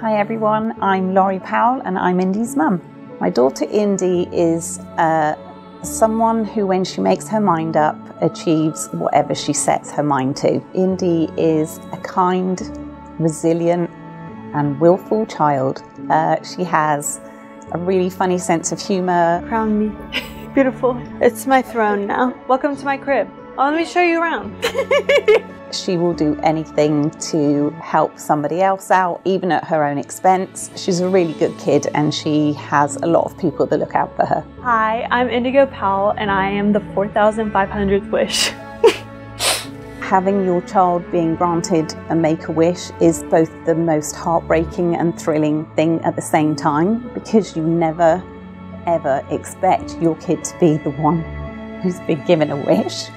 Hi everyone, I'm Laurie Powell and I'm Indi's mum. My daughter Indi is uh, someone who, when she makes her mind up, achieves whatever she sets her mind to. Indi is a kind, resilient, and willful child. Uh, she has a really funny sense of humour. Crown me. Beautiful. It's my throne now. Welcome to my crib. Oh, let me show you around. She will do anything to help somebody else out, even at her own expense. She's a really good kid and she has a lot of people that look out for her. Hi, I'm Indigo Powell and I am the 4,500th wish. Having your child being granted a make a wish is both the most heartbreaking and thrilling thing at the same time because you never ever expect your kid to be the one who's been given a wish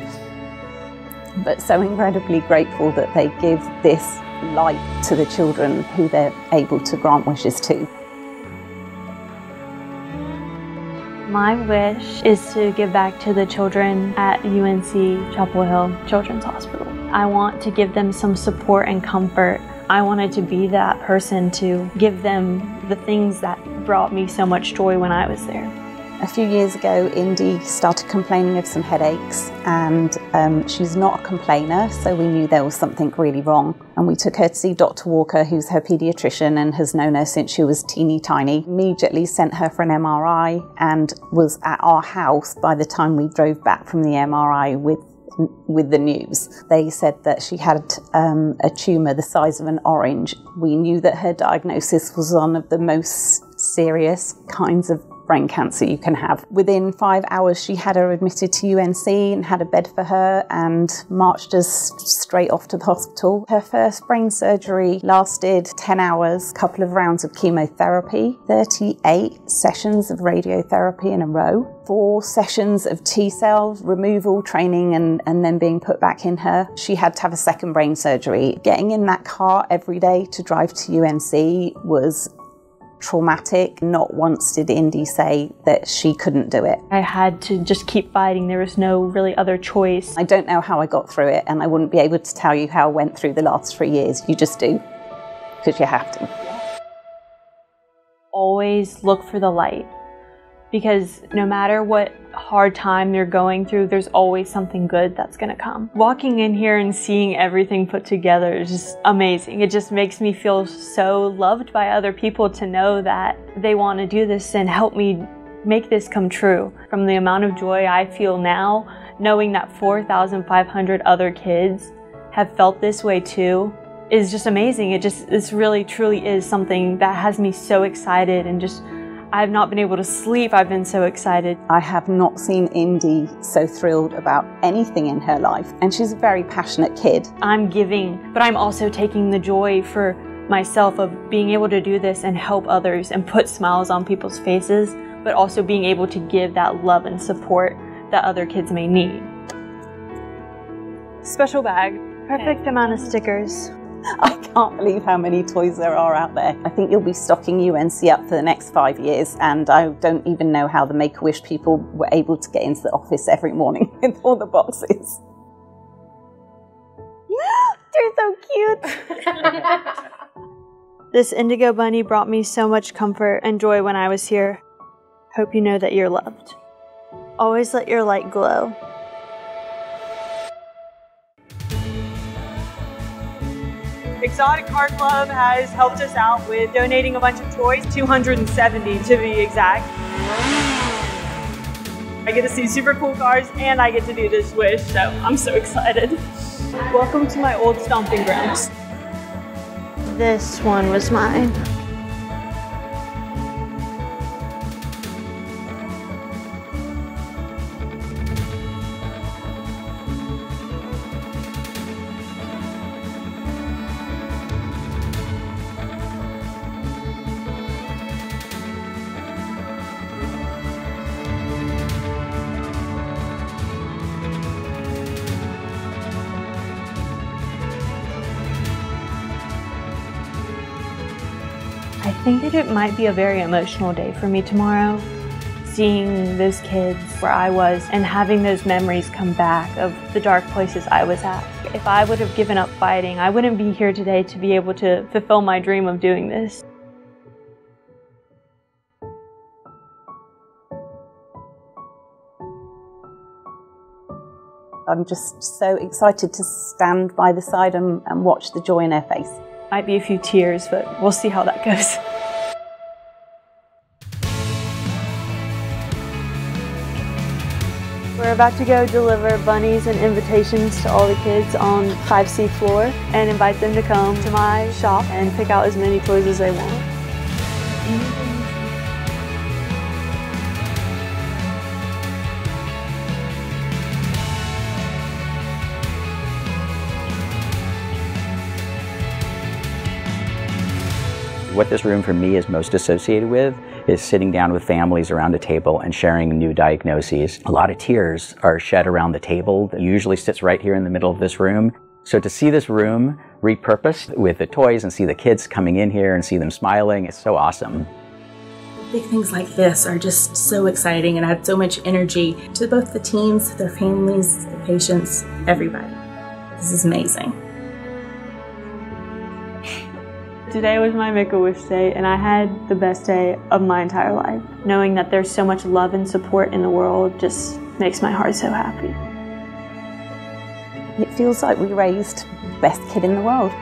but so incredibly grateful that they give this light to the children who they're able to grant wishes to. My wish is to give back to the children at UNC Chapel Hill Children's Hospital. I want to give them some support and comfort. I wanted to be that person to give them the things that brought me so much joy when I was there. A few years ago, Indi started complaining of some headaches, and um, she's not a complainer, so we knew there was something really wrong. And we took her to see Dr. Walker, who's her paediatrician and has known her since she was teeny tiny. Immediately sent her for an MRI and was at our house by the time we drove back from the MRI with with the news. They said that she had um, a tumour the size of an orange. We knew that her diagnosis was one of the most serious kinds of brain cancer you can have. Within five hours, she had her admitted to UNC and had a bed for her and marched us straight off to the hospital. Her first brain surgery lasted 10 hours, a couple of rounds of chemotherapy, 38 sessions of radiotherapy in a row, four sessions of T cell removal training and, and then being put back in her. She had to have a second brain surgery. Getting in that car every day to drive to UNC was traumatic. Not once did Indi say that she couldn't do it. I had to just keep fighting. There was no really other choice. I don't know how I got through it, and I wouldn't be able to tell you how I went through the last three years. You just do, because you have to. Always look for the light because no matter what hard time they're going through, there's always something good that's gonna come. Walking in here and seeing everything put together is just amazing. It just makes me feel so loved by other people to know that they wanna do this and help me make this come true. From the amount of joy I feel now, knowing that 4,500 other kids have felt this way too, is just amazing. It just, this really truly is something that has me so excited and just I've not been able to sleep. I've been so excited. I have not seen Indi so thrilled about anything in her life, and she's a very passionate kid. I'm giving, but I'm also taking the joy for myself of being able to do this and help others and put smiles on people's faces, but also being able to give that love and support that other kids may need. Special bag, perfect amount of stickers. I can't believe how many toys there are out there. I think you'll be stocking UNC up for the next five years, and I don't even know how the Make a Wish people were able to get into the office every morning with all the boxes. They're so cute. this indigo bunny brought me so much comfort and joy when I was here. Hope you know that you're loved. Always let your light glow. Exotic Car Club has helped us out with donating a bunch of toys, 270 to be exact. I get to see super cool cars and I get to do this wish, so I'm so excited. Welcome to my old stomping grounds. This one was mine. I think that it might be a very emotional day for me tomorrow. seeing those kids where I was and having those memories come back of the dark places I was at. If I would have given up fighting, I wouldn't be here today to be able to fulfill my dream of doing this. I'm just so excited to stand by the side and, and watch the joy in her face. Might be a few tears, but we'll see how that goes. We're about to go deliver bunnies and invitations to all the kids on 5C floor and invite them to come to my shop and pick out as many toys as they want. What this room for me is most associated with is sitting down with families around a table and sharing new diagnoses. A lot of tears are shed around the table that usually sits right here in the middle of this room. So to see this room repurposed with the toys and see the kids coming in here and see them smiling, it's so awesome. Big things like this are just so exciting and add so much energy to both the teams, their families, the patients, everybody. This is amazing. Today was my Make-A-Wish day and I had the best day of my entire life. Knowing that there's so much love and support in the world just makes my heart so happy. It feels like we raised the best kid in the world.